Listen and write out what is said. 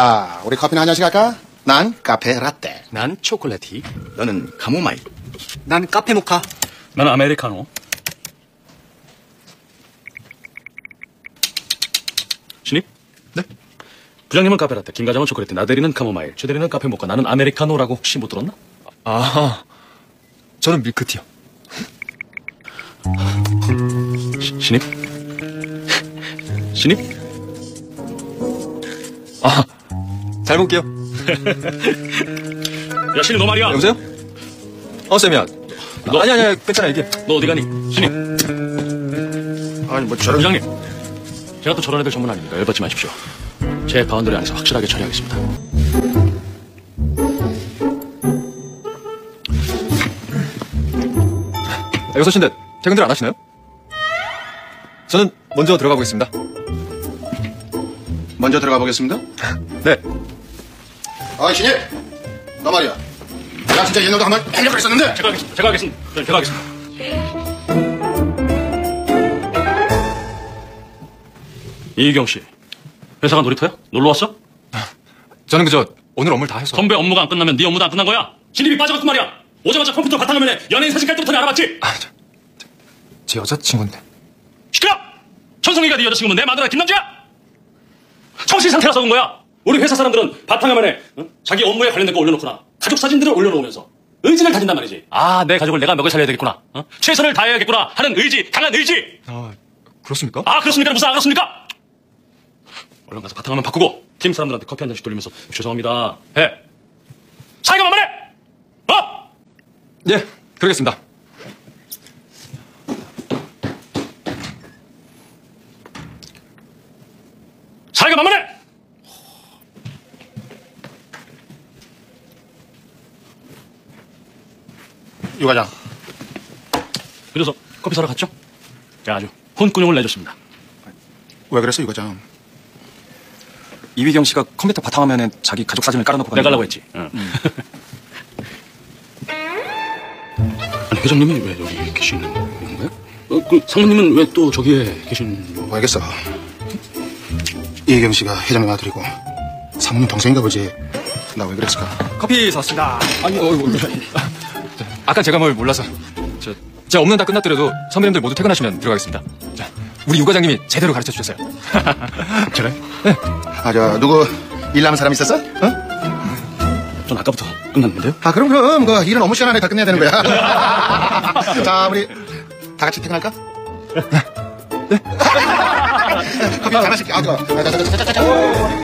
아, 우리 커피는 한 잔씩 할까? 난 카페 라떼. 난 초콜릿티. 너는 카모마일. 난 카페 모카. 나는 아메리카노. 신입? 네? 부장님은 카페 라떼, 김 과장은 초콜릿, 나대리는 카모마일, 최대리는 카페 모카, 나는 아메리카노라고 혹시 못 들었나? 아, 저는 밀크티요. 시- 신입? 신입? 아, 잘 볼게요. 야, 신입 너 말이야. 여보세요? 어, 쌤이야. 너- 아니, 아니, 아니, 괜찮아, 이게. 너 어디 가니? 신입. 아니 뭐 저런 부장님. 제가 또 저런 애들 전문 아닙니까? 열받지 마십시오. 제 boundary 안에서 확실하게 처리하겠습니다. 아, 여섯 시인데 퇴근들 안 하시나요? 저는 먼저 들어가 보겠습니다. 먼저 들어가 보겠습니다. 네. 어이, 신입! 너 말이야. 내가 진짜 옛날도 한번 하려고 했었는데! 제가 하겠습니다. 제가 하겠습니다. 네, 제가 하겠습니다. 이경 씨, 회사가 놀이터야? 놀러 왔어? 저는 그저 오늘 업무를 다 해서. 선배 업무가 안 끝나면 네 업무도 안 끝난 거야. 신입이 빠져갖고 말이야. 오자마자 컴퓨터 바탕화면에 연예인 사진 깔 때부터 내가 알아봤지. 아, 저, 제 여자친구인데. 시끄러! 천성이가 네 여자친구면 내 마누라 김남주야. 정신 상태가 썩은 거야. 우리 회사 사람들은 바탕화면에 응? 자기 업무에 관련된 거 올려놓거나 가족 사진들을 올려놓으면서 의지를 다진단 말이지. 아, 내 가족을 내가 먹여 살려야 되겠구나. 어? 최선을 다해야겠구나 하는 의지, 강한 의지. 아, 그렇습니까? 아 그렇습니까? 무슨 안 그렇습니까? 얼른 가서 바탕화면 바꾸고 팀 사람들한테 커피 한 잔씩 돌리면서 죄송합니다. 해. 사이가 만만해. 어? 예, 그러겠습니다. 사이가 만만해. 유 과장. 그래서 커피 사러 갔죠? 제가 아주 혼꾸녕을 내줬습니다. 왜 그랬어, 유 과장? 이휘경 씨가 컴퓨터 바탕화면에 자기 가족 사진을 깔아놓고 내가 가려고 했지. 응. 아니 회장님이 왜 여기 계시는 거예요? 어, 그 상무님은 왜 또 저기에 계신? 뭐 알겠어. 이혜경 씨가 회장님 아들이고, 사모님 동생인가 보지. 나 왜 그랬을까? 커피 샀습니다. 아니, 어, 아까 제가 뭘 몰라서. 저, 제 업무 다 끝났더라도 선배님들 모두 퇴근하시면 들어가겠습니다. 자, 우리 유 과장님이 제대로 가르쳐 주셨어요. 그래? 아, 저, 누구 일 남은 사람 있었어? 어? 전 아까부터 끝났는데요? 아, 그럼, 그럼, 그, 일은 업무 시간 안에 다 끝내야 되는 거야. 자, 우리, 다 같이 퇴근할까? 네. 커피 하나씩, 아, 좋아. 자, 자, 자, 자, 자, 자, 자.